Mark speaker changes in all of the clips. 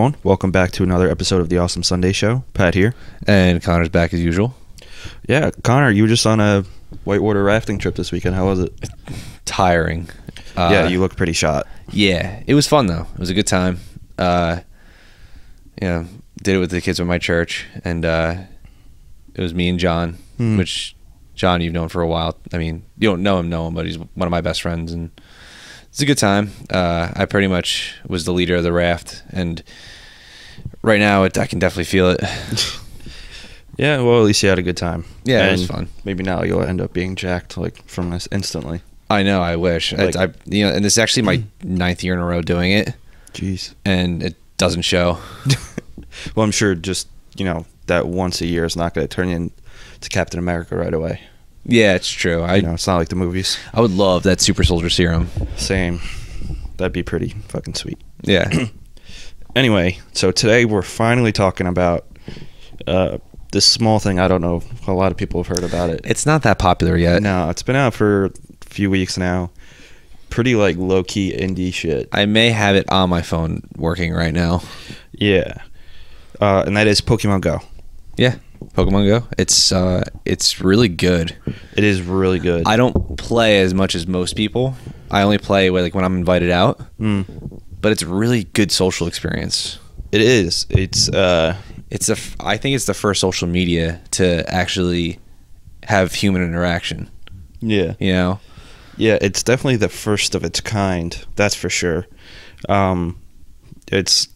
Speaker 1: everyone. Welcome back to another episode of the Awesome Sunday Show. Pat here.
Speaker 2: And Connor's back as usual.
Speaker 1: Yeah, Connor, you were just on a whitewater rafting trip this weekend. How was it?
Speaker 2: Tiring. Uh,
Speaker 1: yeah, you look pretty shot.
Speaker 2: Yeah, it was fun though. It was a good time. Uh, yeah, did it with the kids from my church, and uh, it was me and John,
Speaker 1: Hmm.
Speaker 2: which John you've known for a while. I mean, you don't know him, know him, but he's one of my best friends, and it's a good time. Uh, I pretty much was the leader of the raft, and right now it, I can definitely feel it.
Speaker 1: Yeah, well, at least you had a good time.
Speaker 2: Yeah, it was fun.
Speaker 1: Maybe now you'll end up being jacked like from this instantly.
Speaker 2: I know. I wish.
Speaker 1: Like-
Speaker 2: I, I, you know, and this is actually my ninth year in a row doing it,
Speaker 1: Jeez.
Speaker 2: and it doesn't show.
Speaker 1: Well, I'm sure just you know that once a year is not going to turn you into Captain America right away.
Speaker 2: Yeah, it's true. I
Speaker 1: You know, it's not like the movies.
Speaker 2: I would love that super soldier serum.
Speaker 1: Same. That'd be pretty fucking sweet.
Speaker 2: Yeah.
Speaker 1: Anyway, so today we're finally talking about uh, this small thing. I don't know a lot of people have heard about it.
Speaker 2: it's not that popular yet.
Speaker 1: No, it's been out for a few weeks now. Pretty like low key indie shit.
Speaker 2: I may have it on my phone working right now.
Speaker 1: Yeah. Uh, and that is Pokemon Go.
Speaker 2: Yeah. Pokemon Go. It's uh it's really good.
Speaker 1: It is really good.
Speaker 2: I don't play as much as most people. I only play when, like when I'm invited out,
Speaker 1: Mm,
Speaker 2: but it's a really good social experience.
Speaker 1: it is. It's uh,
Speaker 2: It's a f- I think it's the first social media to actually have human interaction,
Speaker 1: yeah,
Speaker 2: you know?
Speaker 1: yeah. It's definitely the first of its kind. That's for sure. Um, it's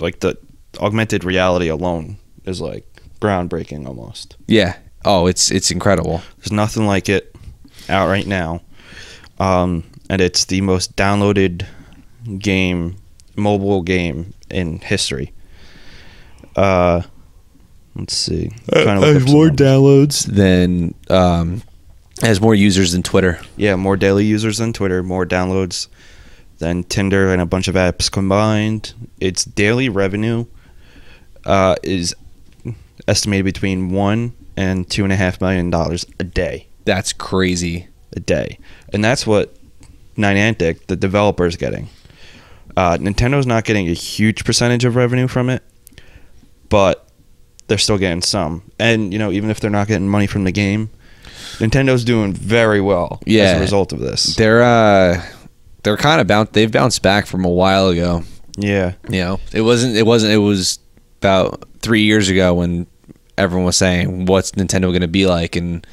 Speaker 1: like the augmented reality alone is like groundbreaking almost.
Speaker 2: Yeah. Oh, it's it's incredible.
Speaker 1: There's nothing like it out right now. Um, and it's the most downloaded game, mobile game in history. Uh, let's see. I'm trying to look up some numbers.
Speaker 2: downloads than um has more users than Twitter.
Speaker 1: yeah, more daily users than Twitter, more downloads than Tinder and a bunch of apps combined. Its daily revenue uh, is estimated between one and two and a half million dollars a day.
Speaker 2: That's crazy.
Speaker 1: a day, and that's what Niantic, the developer, is getting. Uh, Nintendo's not getting a huge percentage of revenue from it, but they're still getting some. And you know, even if they're not getting money from the game, Nintendo's doing very well as a result of this.
Speaker 2: They're uh they're kind of bounced. they've bounced back from a while ago.
Speaker 1: Yeah,
Speaker 2: You know, it wasn't it wasn't it was about 3 years ago when everyone was saying what's Nintendo going to be like and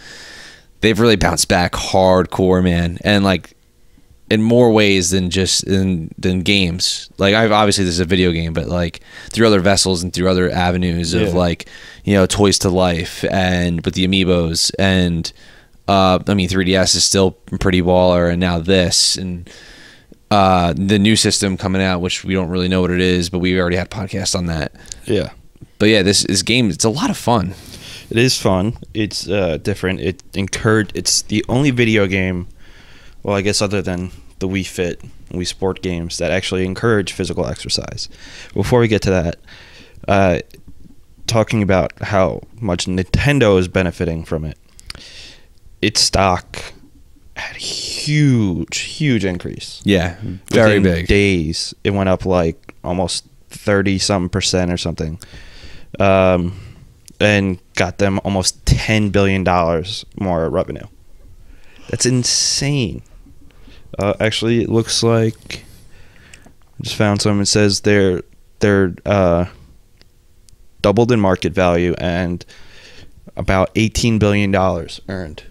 Speaker 2: they've really bounced back hardcore, man. And like in more ways than just in than games. Like I've obviously this is a video game, but like through other vessels and through other avenues of like, you know, toys to life and with the amiibos and uh I mean 3DS is still pretty baller and now this and uh the new system coming out which we don't really know what it is, but we already had podcasts on that.
Speaker 1: yeah.
Speaker 2: But yeah, this this game it's a lot of fun.
Speaker 1: It is fun. It's uh, different. It incurred. It's the only video game, well, I guess other than the Wii Fit, Wii Sport games that actually encourage physical exercise. Before we get to that, uh, talking about how much Nintendo is benefiting from it, its stock had a huge, huge increase.
Speaker 2: Yeah, very
Speaker 1: Within
Speaker 2: big.
Speaker 1: Days, it went up like almost thirty something percent or something, um, and got them almost ten billion dollars more revenue. That's insane. Uh, actually, it looks like I just found some. It says they're they're uh, doubled in market value and about eighteen billion dollars earned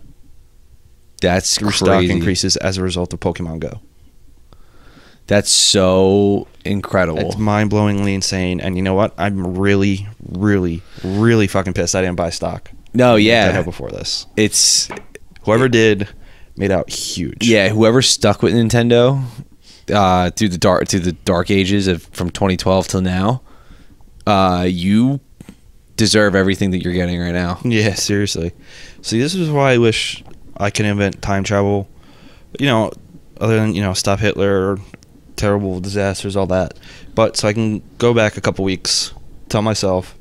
Speaker 2: That's
Speaker 1: through stock increases as a result of Pokemon Go.
Speaker 2: That's so incredible.
Speaker 1: It's mind blowingly insane. And you know what? I'm really, really, really fucking pissed I didn't buy stock.
Speaker 2: no, yeah.
Speaker 1: Nintendo before this.
Speaker 2: It's
Speaker 1: Whoever did made out huge.
Speaker 2: yeah, whoever stuck with Nintendo uh through the dark through the dark ages of from 2012 till now, uh you deserve everything that you're getting right now.
Speaker 1: Yeah, seriously. See, this is why I wish I could invent time travel. You know, other than, you know, stop Hitler or terrible disasters, all that. But so I can go back a couple weeks, tell myself,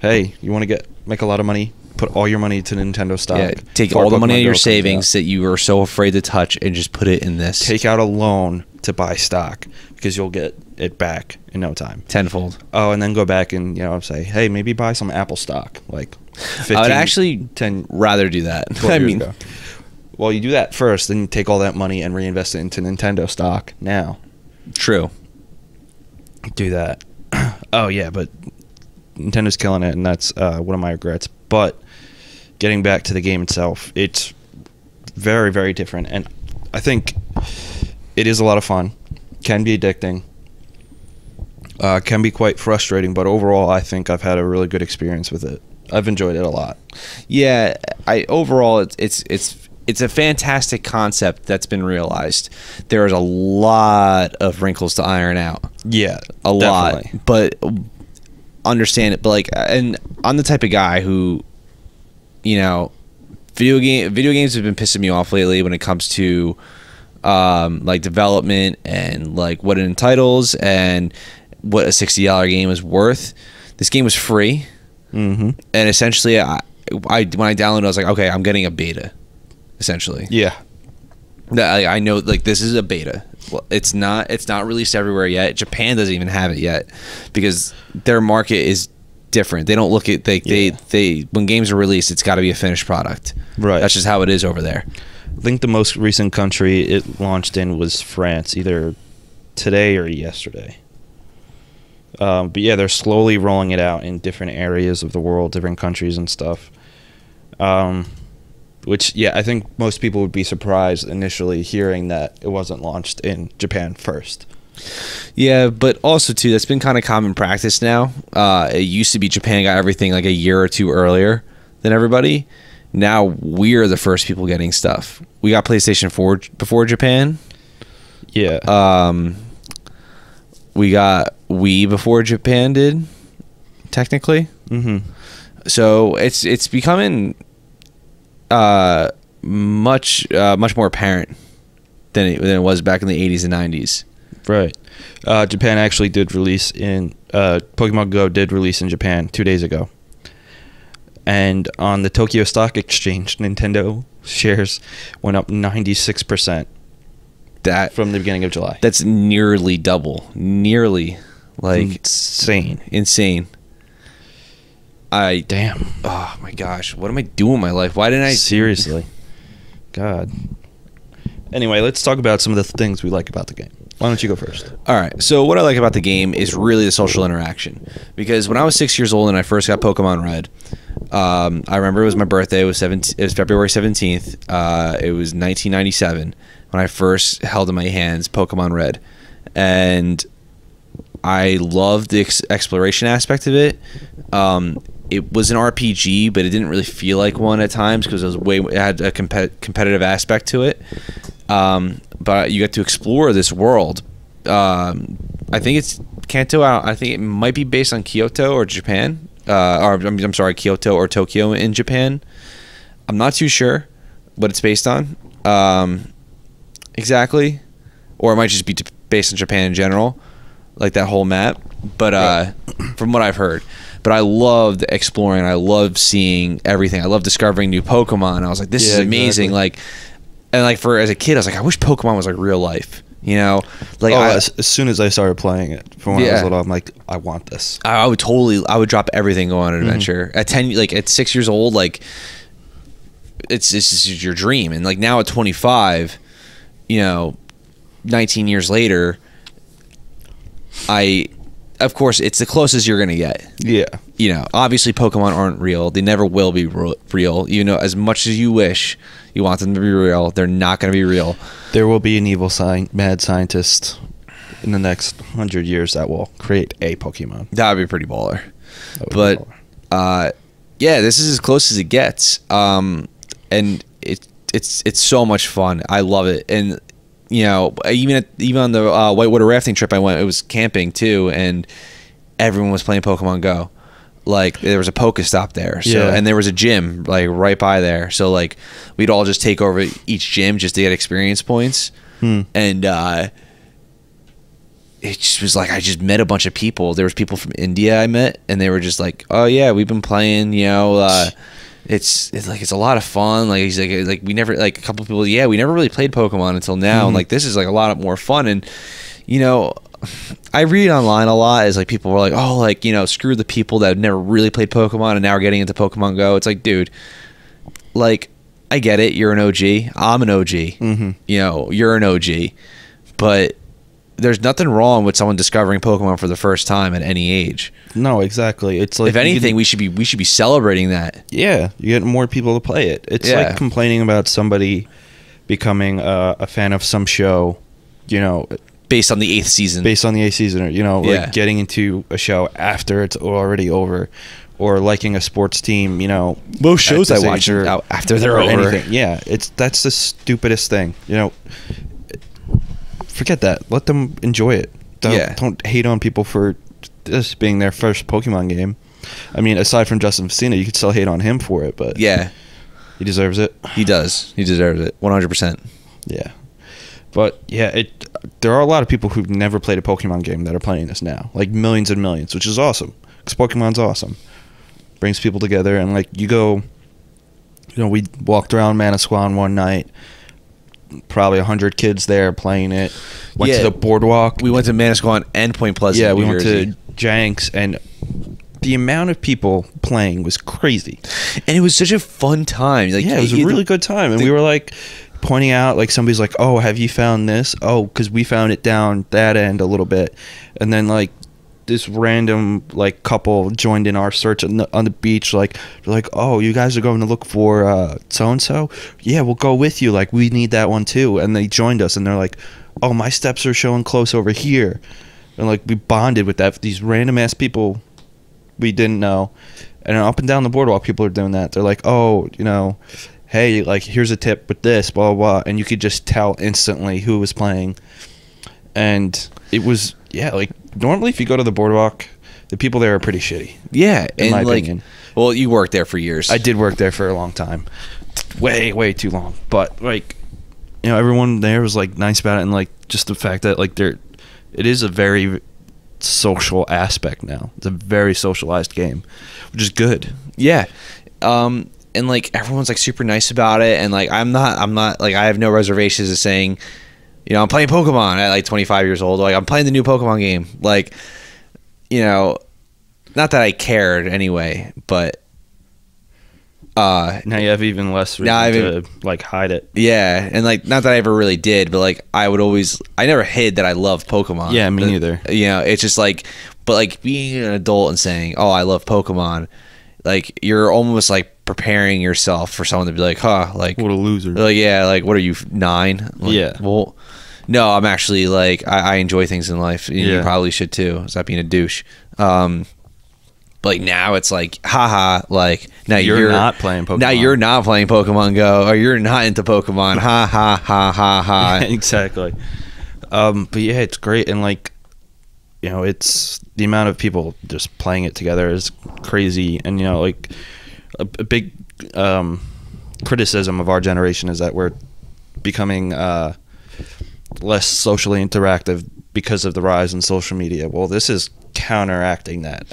Speaker 1: hey, you want to get make a lot of money? Put all your money to Nintendo stock.
Speaker 2: Yeah, take all the money
Speaker 1: Pokemon
Speaker 2: of your savings
Speaker 1: out.
Speaker 2: that you are so afraid to touch and just put it in this.
Speaker 1: Take out a loan to buy stock because you'll get it back in no time.
Speaker 2: tenfold.
Speaker 1: Oh, and then go back and you know say, hey, maybe buy some Apple stock. Like, 15,
Speaker 2: I would actually
Speaker 1: 10,
Speaker 2: rather do that. I mean,
Speaker 1: ago. Well, you do that first, then you take all that money and reinvest it into Nintendo stock now.
Speaker 2: true.
Speaker 1: do that. oh yeah, but Nintendo's killing it, and that's uh, one of my regrets. But getting back to the game itself, it's very very different, and I think it is a lot of fun. Can be addicting. Uh, can be quite frustrating, but overall, I think I've had a really good experience with it. I've enjoyed it a lot.
Speaker 2: Yeah, I overall it's it's it's it's a fantastic concept that's been realized. There is a lot of wrinkles to iron out.
Speaker 1: Yeah,
Speaker 2: a lot but understand it but like and i'm the type of guy who you know video game video games have been pissing me off lately when it comes to um like development and like what it entitles and what a $60 game is worth this game was free
Speaker 1: Mm-hmm.
Speaker 2: and essentially i i when i downloaded it, i was like okay i'm getting a beta essentially
Speaker 1: Yeah,
Speaker 2: that I, I know like this is a beta. Well, It's not it's not released everywhere yet. Japan doesn't even have it yet because their market is different. They don't look at they
Speaker 1: Yeah.
Speaker 2: they they when games are released, it's got to be a finished product.
Speaker 1: Right.
Speaker 2: That's just how it is over there.
Speaker 1: I think the most recent country it launched in was France, either today or yesterday. Um, but yeah, they're slowly rolling it out in different areas of the world, different countries and stuff. Um, which, yeah, I think most people would be surprised initially hearing that it wasn't launched in Japan first.
Speaker 2: Yeah, but also too, that's been kind of common practice now. Uh, it used to be Japan got everything like a year or two earlier than everybody. Now we're the first people getting stuff. We got PlayStation 4 before Japan.
Speaker 1: Yeah.
Speaker 2: Um, we got Wii before Japan did, technically.
Speaker 1: mm-hmm.
Speaker 2: So it's it's becoming uh, much uh, much more apparent than it, than it was back in the 80s and 90s.
Speaker 1: Right. Uh, Japan actually did release in uh, Pokemon Go did release in Japan two days ago, and on the Tokyo Stock Exchange, Nintendo shares went up ninety six percent
Speaker 2: That
Speaker 1: from the beginning of July.
Speaker 2: that's nearly double, nearly like
Speaker 1: insane.
Speaker 2: insane. I
Speaker 1: Damn.
Speaker 2: oh my gosh, what am I doing in my life? Why didn't I
Speaker 1: Seriously. God. Anyway, let's talk about some of the things we like about the game. Why don't you go first?
Speaker 2: All right. So what I like about the game is really the social interaction. Because when I was six years old and I first got Pokemon Red, um, I remember it was my birthday. It was 17, It was February seventeenth. Uh, it was nineteen ninety seven when I first held in my hands Pokemon Red, and I loved the ex- exploration aspect of it. Um, it was an RPG, but it didn't really feel like one at times because it was way it had a compet- competitive aspect to it. Um, but you get to explore this world. Um, I think it's Kanto. I I think it might be based on Kyoto or Japan, uh, or I'm, I'm sorry, Kyoto or Tokyo in Japan. I'm not too sure what it's based on um, exactly, or it might just be based on Japan in general, like that whole map. But uh, from what I've heard, but I loved exploring. I loved seeing everything. I loved discovering new Pokemon. I was like, this is amazing.
Speaker 1: exactly.
Speaker 2: Like, and like for as a kid, I was like, I wish Pokemon was like real life. You know, like
Speaker 1: oh,
Speaker 2: I,
Speaker 1: as, as soon as I started playing it, from when I was little, I'm like, I want this.
Speaker 2: I would totally, I would drop everything, go on an mm-hmm. adventure. At ten, like at six years old, like it's this is your dream. And like now at 25, you know, 19 years later, I, of course, it's the closest you're gonna get.
Speaker 1: Yeah.
Speaker 2: You know, obviously Pokemon aren't real. They never will be real. You know, as much as you wish you want them to be real, they're not gonna be real.
Speaker 1: There will be an evil sci- mad scientist in the next hundred years that will create a Pokemon.
Speaker 2: That would be pretty baller.
Speaker 1: That would be
Speaker 2: but
Speaker 1: baller.
Speaker 2: uh, yeah, this is as close as it gets, um, and it it's it's so much fun. I love it, and you know, even at, even on the uh, whitewater rafting trip I went, it was camping too, and everyone was playing Pokemon Go. Like there was a Pokestop there, so
Speaker 1: Yeah.
Speaker 2: and there was a gym like right by there. So like we'd all just take over each gym just to get experience points,
Speaker 1: Hmm.
Speaker 2: and uh, it just was like I just met a bunch of people. There was people from India I met, and they were just like, "Oh yeah, we've been playing. You know, uh, it's it's like it's a lot of fun. Like he's like like we never like a couple people. Yeah, we never really played Pokemon until now. And like this is like a lot more fun. And you know, I read online a lot is like people were like, oh, like you know, screw the people that have never really played Pokemon and now are getting into Pokemon Go. It's like, dude, like I get it. You're an OG. I'm an OG.
Speaker 1: Mhm.
Speaker 2: You know, you're an OG, but there's nothing wrong with someone discovering Pokemon for the first time at any age.
Speaker 1: No, exactly. It's like
Speaker 2: if anything,
Speaker 1: can-
Speaker 2: we should be we should be celebrating that.
Speaker 1: yeah, you get more people to play it. It's
Speaker 2: Yeah.
Speaker 1: like complaining about somebody becoming uh, a fan of some show, you know,
Speaker 2: Based on the eighth season,
Speaker 1: based on the eighth season, or you know, like
Speaker 2: Yeah.
Speaker 1: getting into a show after it's already over, or liking a sports team. You know,
Speaker 2: most shows I watch are out after they're
Speaker 1: or
Speaker 2: over.
Speaker 1: anything. Yeah, it's that's the stupidest thing. You know, forget that. Let them enjoy it. Don't,
Speaker 2: Yeah.
Speaker 1: don't hate on people for this being their first Pokemon game. I mean, aside from Justin Facina, you could still hate on him for it, but
Speaker 2: Yeah,
Speaker 1: he deserves it.
Speaker 2: he does. He deserves it. One hundred percent.
Speaker 1: Yeah. But yeah, it there are a lot of people who've never played a Pokemon game that are playing this now. Like millions and millions, which is awesome. Cuz Pokemon's awesome. Brings people together and like you go you know, we walked around Manasquan one night. Probably a 100 kids there playing it. Went
Speaker 2: Yeah.
Speaker 1: to the boardwalk.
Speaker 2: We went to Manasquan and Point Pleasant.
Speaker 1: yeah, we
Speaker 2: New
Speaker 1: went
Speaker 2: Jersey.
Speaker 1: to Jenks and the amount of people playing was crazy.
Speaker 2: and it was such a fun time. Like,
Speaker 1: yeah, it was a really good time, and
Speaker 2: the-
Speaker 1: we were like pointing out like somebody's like, "Oh, have you found this?" Oh, because we found it down that end a little bit, and then like this random like couple joined in our search on the, on the beach. Like they're like, "Oh, you guys are going to look for so and so? Yeah, we'll go with you. Like we need that one too." And they joined us, and they're like, "Oh, my steps are showing close over here," and like we bonded with that these random ass people we didn't know. And up and down the boardwalk, people are doing that. They're like, oh, you know, hey, like here's a tip with this, blah blah, blah. and you could just tell instantly who was playing. And it was yeah, like normally if you go to the boardwalk, the people there are pretty shitty.
Speaker 2: yeah,
Speaker 1: in
Speaker 2: and
Speaker 1: my
Speaker 2: like,
Speaker 1: opinion.
Speaker 2: well, you worked there for years.
Speaker 1: I did work there for a long time, way way too long. But like, you know, everyone there was like nice about it, and like just the fact that like there, it is a very social aspect now. It's a very socialized game, which is good.
Speaker 2: Yeah. Um and like everyone's like super nice about it and like I'm not I'm not like I have no reservations of saying you know, I'm playing Pokemon at like 25 years old. Like I'm playing the new Pokemon game. Like you know, not that I cared anyway, but uh
Speaker 1: Now you have even less reason
Speaker 2: Now I've
Speaker 1: to like hide it.
Speaker 2: yeah, and like not that I ever really did, but like I would always I never hid that I love Pokemon.
Speaker 1: Yeah, me
Speaker 2: But,
Speaker 1: neither.
Speaker 2: You know, it's just like but like being an adult and saying, "Oh, I love Pokemon." Like you're almost like preparing yourself for someone to be like, "Huh, like
Speaker 1: What a loser.
Speaker 2: like yeah, like what are you 9?" Like,
Speaker 1: Yeah.
Speaker 2: Well, no, I'm actually like I, I enjoy things in life. You
Speaker 1: Yeah.
Speaker 2: probably should too. Stop being a douche. Um but like now it's like, haha, like now
Speaker 1: You're
Speaker 2: you're,
Speaker 1: not playing pokemon Now
Speaker 2: you're not playing Pokemon Go, or you're not into Pokemon. Ha ha ha ha ha.
Speaker 1: exactly. Um, but yeah, it's great, and like, you know, it's the amount of people just playing it together is crazy, and you know, like, a, a big um, criticism of our generation is that we're becoming uh, less socially interactive because of the rise in social media. Well, this is counteracting that.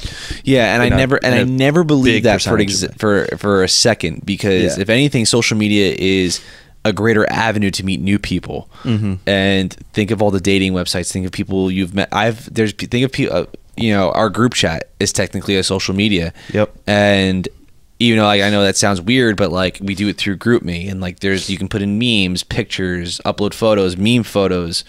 Speaker 2: Yeah, and I
Speaker 1: a-
Speaker 2: never and I never believed that for
Speaker 1: percentage
Speaker 2: ex-
Speaker 1: of it.
Speaker 2: for for a second because
Speaker 1: Yeah.
Speaker 2: if anything, social media is a greater avenue to meet new people.
Speaker 1: Mhm.
Speaker 2: And think of all the dating websites. Think of people you've met. I've there's think of people. Uh, you know, our group chat is technically a social media.
Speaker 1: Yep.
Speaker 2: And even though like, I know that sounds weird, but like we do it through GroupMe, and like there's you can put in memes, pictures, upload photos, meme photos.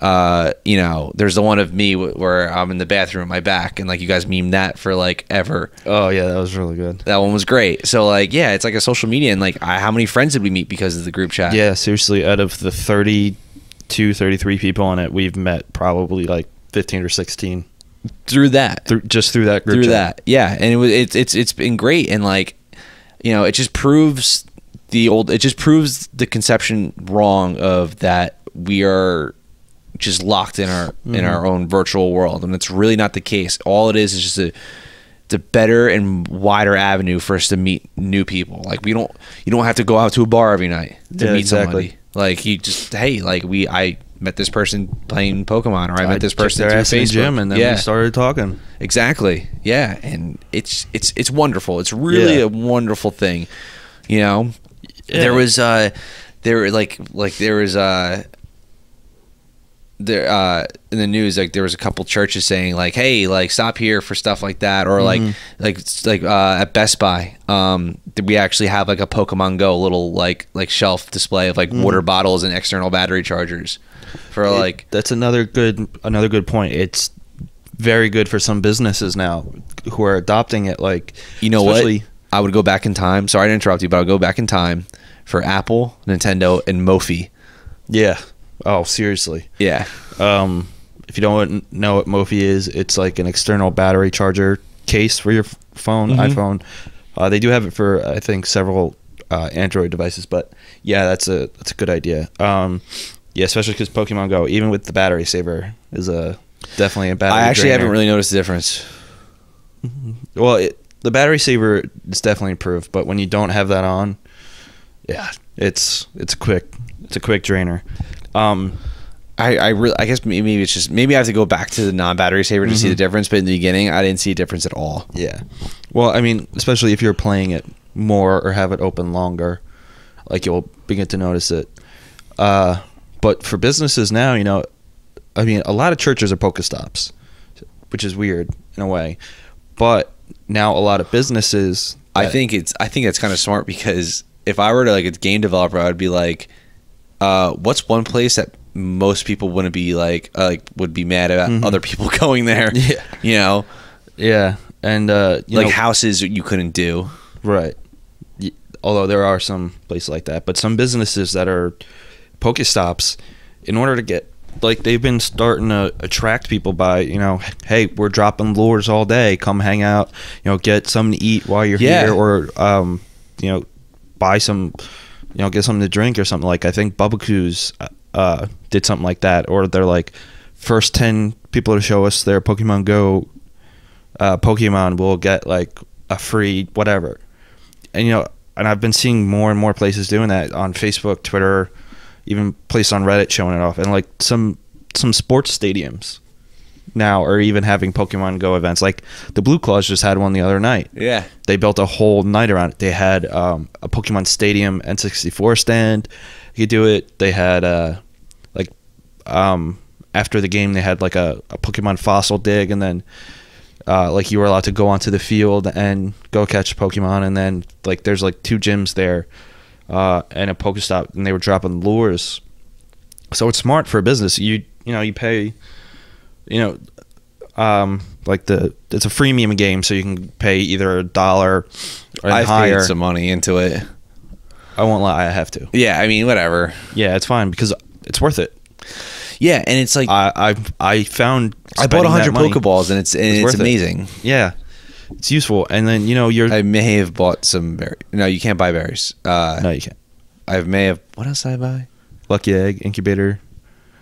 Speaker 2: Uh, you know, there's the one of me wh- where I'm in the bathroom, my back, and like you guys meme that for like ever.
Speaker 1: Oh yeah, that was really good.
Speaker 2: That one was great. So like, yeah, it's like a social media, and like, I, how many friends did we meet because of the group chat?
Speaker 1: Yeah, seriously, out of the 32, 33 people on it, we've met probably like 15 or 16
Speaker 2: through that.
Speaker 1: through, just through that group
Speaker 2: through
Speaker 1: chat.
Speaker 2: that. Yeah, and it was it's it's it's been great, and like, you know, it just proves the old. It just proves the conception wrong of that we are just locked in our
Speaker 1: Mm-hmm.
Speaker 2: in our own virtual world, and it's really not the case. All it is is just a it's a better and wider avenue for us to meet new people. Like we don't you don't have to go out to a bar every night to
Speaker 1: Yeah,
Speaker 2: meet
Speaker 1: exactly.
Speaker 2: somebody. Like you just hey, like we I met this person playing Pokemon, or I met this person through
Speaker 1: in the
Speaker 2: Facebook.
Speaker 1: gym, and then
Speaker 2: yeah.
Speaker 1: we started talking.
Speaker 2: Exactly. Yeah, and it's it's it's wonderful. It's really
Speaker 1: Yeah.
Speaker 2: a wonderful thing. You know,
Speaker 1: Yeah.
Speaker 2: there was uh there like like there was uh there uh, in the news, like there was a couple churches saying like, "Hey, like stop here for stuff like that," or like like like uh, at Best Buy, um, we actually have like a Pokemon Go little like like shelf display of like water bottles and external battery chargers for
Speaker 1: It-
Speaker 2: like
Speaker 1: that's another good another good point. It's very good for some businesses now who are adopting it. Like
Speaker 2: You know what? I would go back in time. Sorry to interrupt you, but I'll go back in time for Apple, Nintendo, and Mophie.
Speaker 1: Yeah. Oh, seriously.
Speaker 2: Yeah.
Speaker 1: Um, if you don't know what Mophie is, it's like an external battery charger case for your phone,
Speaker 2: Mhm.
Speaker 1: iPhone. Uh, they do have it for I think several uh, Android devices, but yeah, that's a that's a good idea. Um, yeah, especially because Pokemon Go, even with the battery saver, is a definitely a battery.
Speaker 2: I actually
Speaker 1: drainer.
Speaker 2: haven't really noticed the difference.
Speaker 1: Well, it, the battery saver is definitely improved, but when you don't have that on, yeah, it's it's a quick it's a quick drainer. Um,
Speaker 2: I, I really, I guess maybe it's just maybe I have to go back to the non-battery saver to see the difference. But in the beginning, I didn't see a difference at all.
Speaker 1: yeah. Well, I mean, especially if you're playing it more or have it open longer, like you'll begin to notice it. Uh, but for businesses now, you know, I mean, a lot of churches are Pokestops, which is weird in a way. But now a lot of businesses,
Speaker 2: I think it's I think that's kind of smart because if I were to like a game developer, I would be like, uh, what's one place that most people wouldn't be like uh, like would be mad about
Speaker 1: Mhm.
Speaker 2: other people going there?
Speaker 1: Yeah.
Speaker 2: you know,
Speaker 1: yeah, and uh,
Speaker 2: like
Speaker 1: know,
Speaker 2: houses you couldn't do.
Speaker 1: Right. Although there are some places like that, but some businesses that are Pokestops, in order to get like they've been starting to attract people by you know, hey, we're dropping lures all day. Come hang out. You know, get something to eat while you're
Speaker 2: Yeah.
Speaker 1: here, or um, you know, buy some, you know, get something to drink or something. Like I think Bubbakoo's uh did something like that, or they're like first ten people to show us their Pokemon Go uh, Pokemon will get like a free whatever. And you know, and I've been seeing more and more places doing that on Facebook, Twitter, even places on Reddit showing it off, and like some some sports stadiums now are even having Pokemon Go events. Like the Blue Claws just had one the other night.
Speaker 2: Yeah,
Speaker 1: They built a whole night around it. They had um, a Pokemon Stadium N64 stand. You could do it. They had uh, like um, after the game they had like a, a Pokemon fossil dig, and then uh, like you were allowed to go onto the field and go catch Pokemon, and then like there's like two gyms there uh, and a Pokestop, and they were dropping lures. So it's smart for a business. You you know you pay, you know, um, like the it's a freemium game, so you can pay either a dollar or
Speaker 2: I've
Speaker 1: higher.
Speaker 2: paid some money into it.
Speaker 1: I won't lie, I have to.
Speaker 2: Yeah, I mean whatever.
Speaker 1: Yeah, it's fine because it's worth it.
Speaker 2: Yeah, and it's like I,
Speaker 1: I I found I
Speaker 2: bought
Speaker 1: spending that
Speaker 2: hundred
Speaker 1: money-
Speaker 2: Pokeballs and it's and
Speaker 1: It's
Speaker 2: it's,
Speaker 1: worth it.
Speaker 2: amazing.
Speaker 1: Yeah, it's useful, and then you know you're
Speaker 2: I may have bought some berries. No, you can't buy berries. Uh,
Speaker 1: no you can't.
Speaker 2: I may have. What else did I buy?
Speaker 1: Lucky egg, incubator,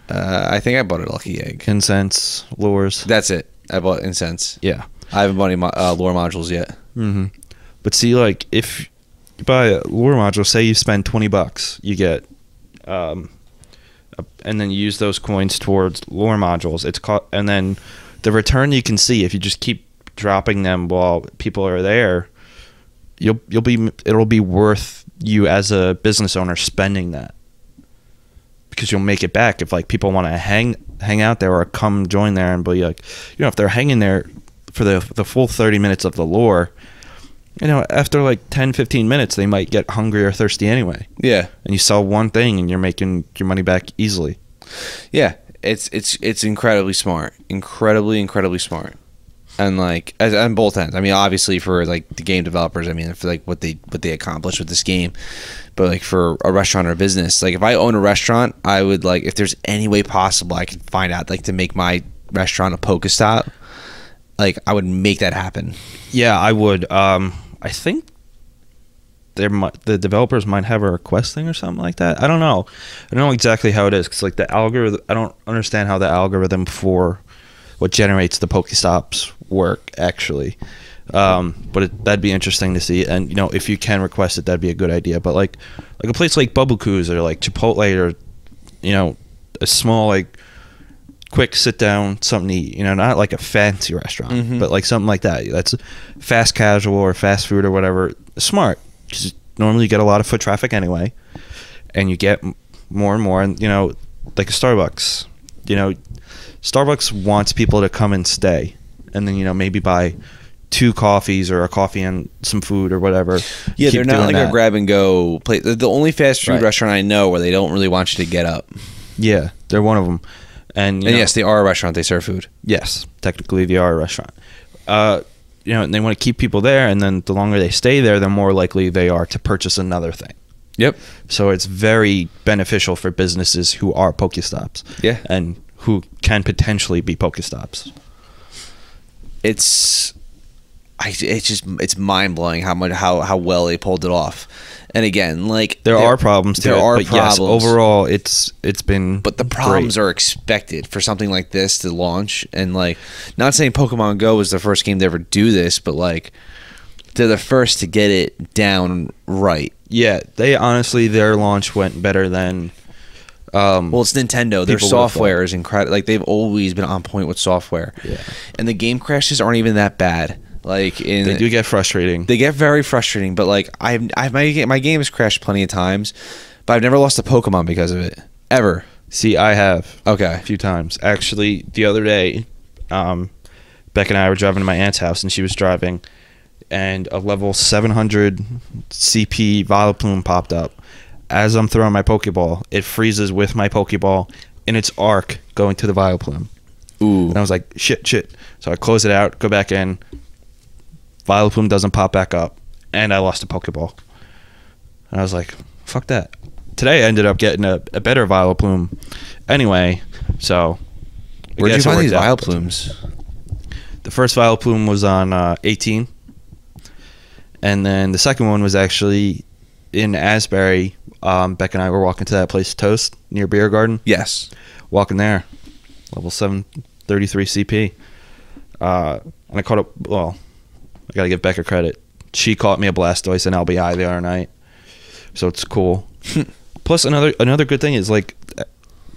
Speaker 2: Uh, I think I bought a lucky egg.
Speaker 1: incense, lures.
Speaker 2: That's it. I bought incense.
Speaker 1: Yeah.
Speaker 2: I haven't bought any mo- uh, lure modules yet.
Speaker 1: hmm But see, like if you buy a lure module, say you spend twenty bucks, you get, um, a, and then you use those coins towards lure modules. It's called, and then the return you can see if you just keep dropping them while people are there. You'll you'll be it'll be worth you as a business owner spending that because you'll make it back. If like people want to hang hang out there or come join there and be like you know if they're hanging there for the the full 30 minutes of the lure you know after like 10 15 minutes they might get hungry or thirsty anyway.
Speaker 2: Yeah,
Speaker 1: and you sell one thing and you're making your money back easily.
Speaker 2: Yeah. It's it's it's incredibly smart, incredibly incredibly smart, and like as on both ends. I mean, obviously for like the game developers, I mean for like what they what they accomplished with this game, but like for a restaurant or a business, like if I own a restaurant, I would like if there's any way possible I can find out like to make my restaurant a Pokestop, like I would make that happen.
Speaker 1: yeah i would um i think there might the developers might have a request thing or something like that i don't know i don't know exactly how it is because like the algorithm i don't understand how the algorithm for what generates the pokestops work actually. Um, but it, that'd be interesting to see. And you know if you can request it that'd be a good idea. But like like a place like Bubbakoo's or like Chipotle or you know a small like quick sit down something to eat you know not like a fancy restaurant
Speaker 2: Mhm.
Speaker 1: but like something like that. That's fast casual or fast food or whatever. Smart. Because normally you get a lot of foot traffic anyway and you get more and more. And you know like a starbucks you know, Starbucks wants people to come and stay, and then you know maybe buy two coffees or a coffee and some food or whatever.
Speaker 2: Yeah,
Speaker 1: Keep
Speaker 2: they're not like
Speaker 1: that.
Speaker 2: a grab and go place. They're the only fast food
Speaker 1: Right.
Speaker 2: restaurant I know where they don't really want you to get up.
Speaker 1: Yeah, they're one of them. And, you
Speaker 2: And
Speaker 1: know,
Speaker 2: yes, they are a restaurant. They serve food.
Speaker 1: yes, technically they are a restaurant. Uh, you know, and they want to keep people there, and then the longer they stay there, the more likely they are to purchase another thing.
Speaker 2: Yep.
Speaker 1: So it's very beneficial for businesses who are Pokestops.
Speaker 2: Yeah.
Speaker 1: And who can potentially be Pokestops.
Speaker 2: It's, I it's just it's mind blowing how much how how well they pulled it off. And again, like
Speaker 1: There, are problems to
Speaker 2: there
Speaker 1: it,
Speaker 2: are
Speaker 1: but yes,
Speaker 2: problems.
Speaker 1: overall it's it's been
Speaker 2: but the problems are expected for something like this to launch and like not saying pokemon go was the first game to ever do this but like they're the first to get it down right.
Speaker 1: Yeah, they honestly their launch went better than um
Speaker 2: well it's nintendo. Their software is incredible like they've always been on point with software.
Speaker 1: Yeah.
Speaker 2: and the game crashes aren't even that bad. Like in
Speaker 1: they do get frustrating.
Speaker 2: they get very frustrating but like i've i've my, my game has crashed plenty of times but i've never lost a pokemon because of it. Ever.
Speaker 1: See, I have.
Speaker 2: Okay.
Speaker 1: A few times. Actually, the other day, um, Beck and I were driving to my aunt's house, and she was driving, and a level 700 CP Vileplume popped up. As I'm throwing my Pokeball, it freezes with my Pokeball in its arc going to the Vileplume.
Speaker 2: ooh
Speaker 1: And I was like, shit, shit. So I close it out, go back in. Vileplume doesn't pop back up, and I lost a Pokeball. And I was like, fuck that. Today I ended up getting a, a better Vileplume anyway, so.
Speaker 2: Where'd you find these. Vileplumes?
Speaker 1: The first Vileplume was on uh, 18. And then the second one was actually in Asbury. Um, Beck and I were walking to that place, Toast, near Beer Garden.
Speaker 2: yes
Speaker 1: walking there, level seven thirty three CP. Uh, and I caught up. Well, I gotta give Becca credit. She caught me a Blastoise and LBI the other night, so it's cool. Plus, another another good thing is like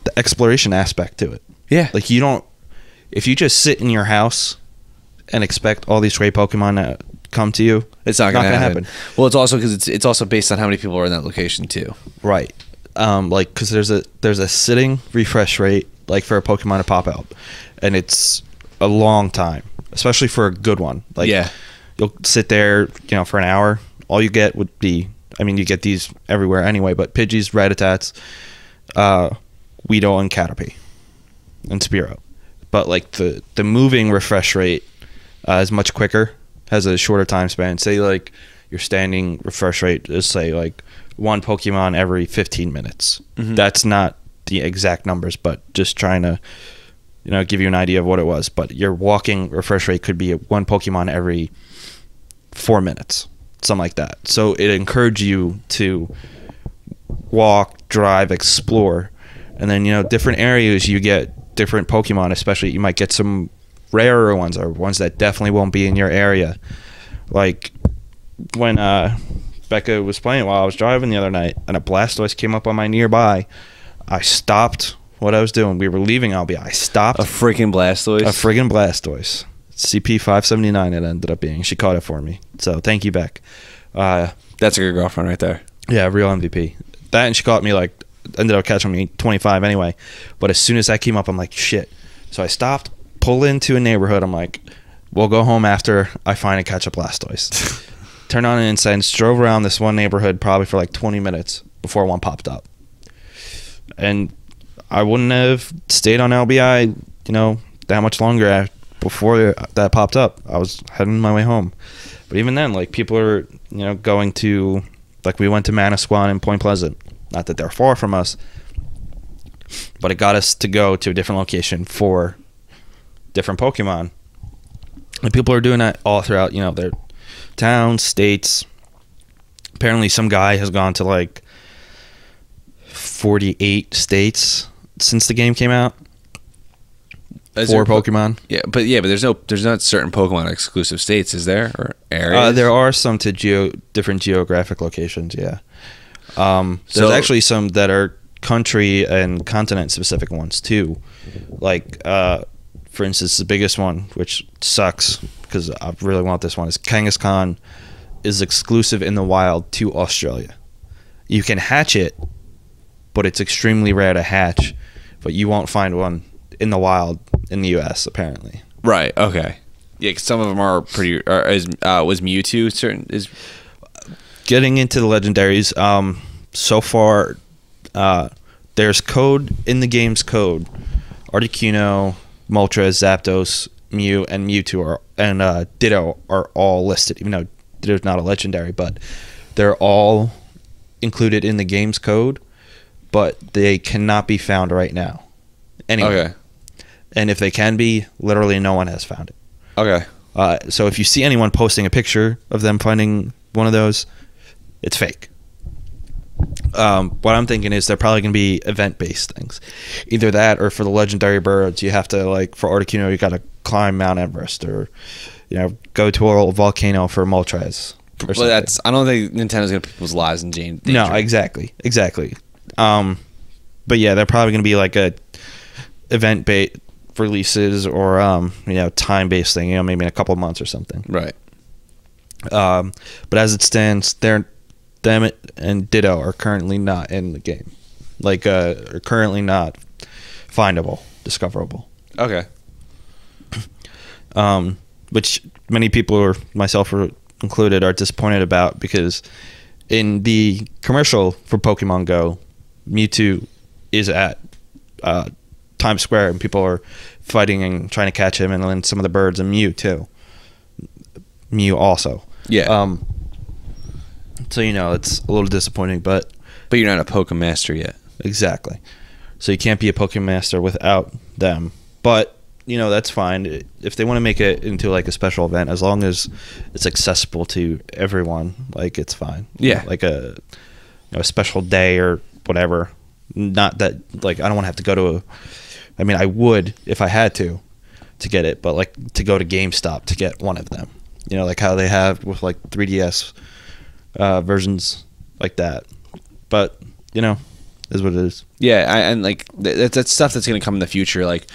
Speaker 1: the exploration aspect to it.
Speaker 2: yeah
Speaker 1: Like you don't, if you just sit in your house and expect all these stray Pokemon to come to you,
Speaker 2: It's not going to
Speaker 1: gonna
Speaker 2: happen. Well, it's also because it's it's also based on how many people are in that location too.
Speaker 1: Right. Um, like, cause there's a there's a sitting refresh rate like for a Pokemon to pop out, and it's a long time, especially for a good one. Like,
Speaker 2: Yeah.
Speaker 1: you'll sit there, you know, for an hour. All you get would be, I mean, you get these everywhere anyway, but Pidgeys, Rattatats, uh, Weedle, and Caterpie, and Spearow. But like the the moving refresh rate uh, is much quicker, has a shorter time span. Say like your standing refresh rate is say like one Pokemon every 15 minutes.
Speaker 2: Mhm.
Speaker 1: That's not the exact numbers, but just trying to you know give you an idea of what it was. But your walking refresh rate could be one Pokemon every four minutes, something like that. So it encouraged you to walk, drive, explore, and then you know different areas you get different Pokemon. Especially you might get some rarer ones are ones that definitely won't be in your area. Like when uh, Becca was playing while I was driving the other night, and a Blastoise came up on my nearby. I stopped what I was doing. We were leaving LBI. I stopped
Speaker 2: A freaking Blastoise.
Speaker 1: a freaking Blastoise. CP five seventy nine. It ended up being. She caught it for me. So thank you, Beck. Uh,
Speaker 2: That's a good girlfriend right there.
Speaker 1: yeah, real MVP. That and she caught me like ended up catching me 25 anyway. But as soon as that came up, I'm like shit. So I stopped, pull into a neighborhood. I'm like, we'll go home after I find and catch a Blastoise. Turned on an incense, drove around this one neighborhood probably for like 20 minutes before one popped up. And I wouldn't have stayed on LBI, you know, that much longer before that popped up. I was heading my way home. But even then, like people are, you know, going to, like we went to Manasquan and Point Pleasant. Not that they're far from us, but it got us to go to a different location for different Pokemon. And people are doing that all throughout, you know, their towns, states. Apparently, some guy has gone to like 48 states since the game came out.
Speaker 2: Is
Speaker 1: for
Speaker 2: there po-
Speaker 1: Pokemon.
Speaker 2: Yeah, but yeah, but there's no there's not certain Pokemon exclusive states, is there? Or areas?
Speaker 1: Uh, there are some to geo different geographic locations. Yeah. Um, there's
Speaker 2: So-
Speaker 1: actually some that are country and continent specific ones too. Like, uh, for instance, the biggest one, which sucks because I really want this one, is Kangaskhan is exclusive in the wild to Australia. You can hatch it, but it's extremely rare to hatch. But you won't find one in the wild in the U.S. Apparently,
Speaker 2: Right. Okay. Yeah, cause some of them are pretty. Are, is uh, was Mewtwo certain is
Speaker 1: getting into the legendaries. Um, so far, uh, there's code in the game's code. Articuno, Moltres, Zapdos, Mew, and Mewtwo are and uh, Ditto are all listed. Even though Ditto's not a legendary, but they're all included in the game's code, but they cannot be found right now. Anyway,
Speaker 2: okay.
Speaker 1: and if they can be, literally no one has found it.
Speaker 2: Okay.
Speaker 1: Uh, so if you see anyone posting a picture of them finding one of those, it's fake. Um, what I'm thinking is they're probably going to be event based things, either that or for the legendary birds, you have to like for Articuno, you got to climb Mount Everest or you know go to a volcano for Moltres.
Speaker 2: Well,
Speaker 1: something.
Speaker 2: that's. I don't think Nintendo's gonna put people's lives in danger.
Speaker 1: no, exactly, exactly. Um, but yeah, they're probably going to be like a event based releases or um, you know time based thing. You know, maybe in a couple of months or something.
Speaker 2: Right.
Speaker 1: Um, but as it stands, they're them and Ditto are currently not in the game. Like uh, are currently not findable, discoverable.
Speaker 2: Okay.
Speaker 1: Um, which many people, or myself included, are disappointed about because in the commercial for Pokemon Go, Mewtwo is at uh, Times Square and people are fighting and trying to catch him, and then some of the birds and Mew too. Mew also.
Speaker 2: Yeah.
Speaker 1: Um, so you know it's a little disappointing, but
Speaker 2: but you're not a Pokemon master yet.
Speaker 1: exactly. So you can't be a Pokemon Master without them. But you know that's fine if they want to make it into like a special event, as long as it's accessible to everyone. Like it's fine.
Speaker 2: Yeah.
Speaker 1: Like a you know, a special day or whatever. Not that like I don't want to have to go to a. I mean, I would if I had to, to get it, but like to go to GameStop to get one of them. You know, like how they have with like 3DS uh, versions like that. But you know, is what it is.
Speaker 2: Yeah, I, and like that's, that's stuff that's going to come in the future. Like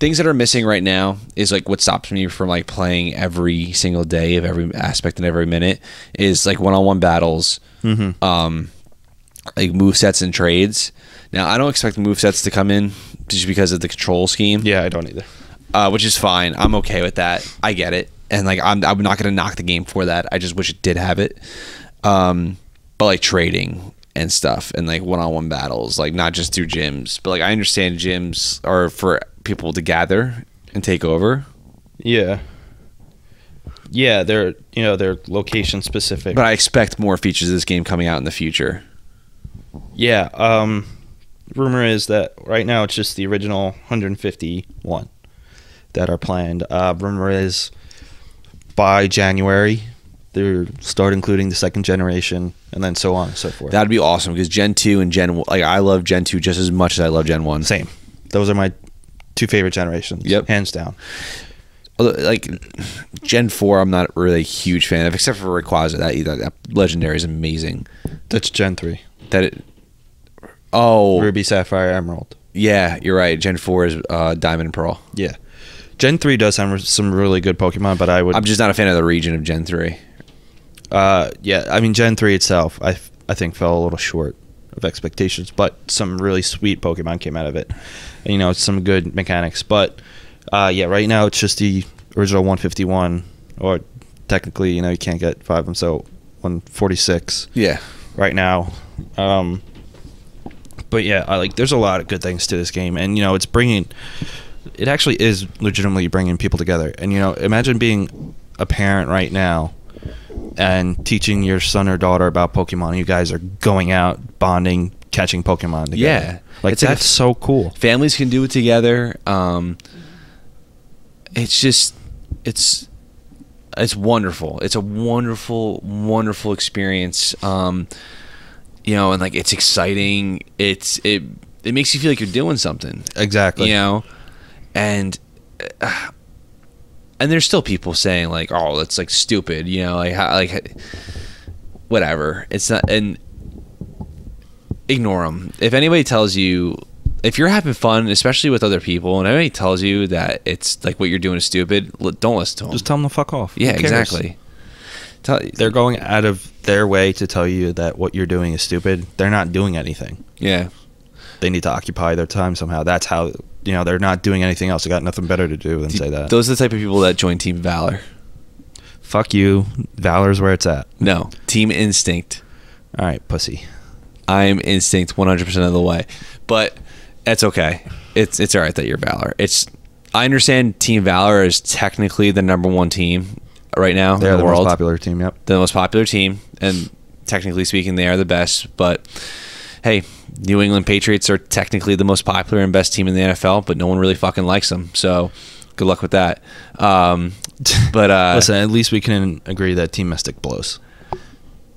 Speaker 2: things that are missing right now is like what stops me from like playing every single day of every aspect and every minute is like one-on-one battles,
Speaker 1: Mm-hmm.
Speaker 2: um, like move sets and trades. Now I don't expect move sets to come in just because of the control scheme.
Speaker 1: Yeah, I don't either.
Speaker 2: uh, which is fine. I'm okay with that. I get it, and like I'm I'm not gonna knock the game for that. I just wish it did have it. Um, but like trading and stuff, and like one-on-one battles, like not just through gyms, but like I understand gyms are for people to gather and take over.
Speaker 1: Yeah. Yeah, they're you know they're location specific.
Speaker 2: But I expect more features of this game coming out in the future.
Speaker 1: yeah, um, rumor is that right now it's just the original 151 that are planned. Uh, rumor is by January they'll start including the second generation and then so on and so forth.
Speaker 2: That'd be awesome because Gen two and Gen like I love Gen two just as much as I love Gen one.
Speaker 1: Same. Those are my two favorite generations.
Speaker 2: Yep.
Speaker 1: hands down.
Speaker 2: Like Gen four, I'm not really a huge fan of, except for Rayquaza. That, that that legendary is amazing.
Speaker 1: That's Gen three.
Speaker 2: That it. Oh,
Speaker 1: Ruby, Sapphire, Emerald.
Speaker 2: yeah, you're right. Gen four is uh, Diamond and Pearl.
Speaker 1: Yeah. Gen three does have some really good Pokemon, but I would
Speaker 2: I'm just not a fan of the region of Gen three.
Speaker 1: Uh, yeah, I mean Gen three itself, I f- I think fell a little short of expectations, but some really sweet Pokemon came out of it. And, you know, some good mechanics, but uh, yeah, right now it's just the original 151, or technically, you know, you can't get five of them, so 146
Speaker 2: Yeah,
Speaker 1: right now. Um, but yeah, I like. There's a lot of good things to this game, and you know, it's bringing. It actually is legitimately bringing people together, and you know, imagine being a parent right now and teaching your son or daughter about Pokemon. You guys are going out, bonding, catching Pokemon together.
Speaker 2: Yeah.
Speaker 1: like
Speaker 2: It's
Speaker 1: that's so cool.
Speaker 2: families can do it together. Um, it's just it's it's wonderful. It's a wonderful, wonderful experience. Um, you know, and like it's exciting. It's it it makes you feel like you're doing something.
Speaker 1: Exactly.
Speaker 2: You know, and uh, and there's still people saying like, "Oh, that's like stupid," you know, like how, like whatever. It's not and ignore them. If anybody tells you if you're having fun, especially with other people, and anybody tells you that it's like what you're doing is stupid, don't listen to them.
Speaker 1: Just tell them to fuck off.
Speaker 2: yeah, exactly. Tell,
Speaker 1: They're going out of their way to tell you that what you're doing is stupid. They're not doing anything.
Speaker 2: yeah,
Speaker 1: they need to occupy their time somehow. That's how you know they're not doing anything else. They got nothing better to do than say that.
Speaker 2: Those are the type of people that join Team Valor.
Speaker 1: Fuck you. Valor's where it's at.
Speaker 2: No, Team Instinct.
Speaker 1: All right, pussy.
Speaker 2: I'm Instinct 100% of the way. But that's okay. It's it's all right that you're Valor. It's I understand Team Valor is technically the number one team right now
Speaker 1: They're
Speaker 2: in
Speaker 1: the,
Speaker 2: the, world.
Speaker 1: most popular team. Yep.
Speaker 2: the most popular team, and technically speaking, they are the best. But hey, New England Patriots are technically the most popular and best team in the NFL, but no one really fucking likes them. So good luck with that. Um, but uh,
Speaker 1: Listen, at least we can agree that Team Mystic blows.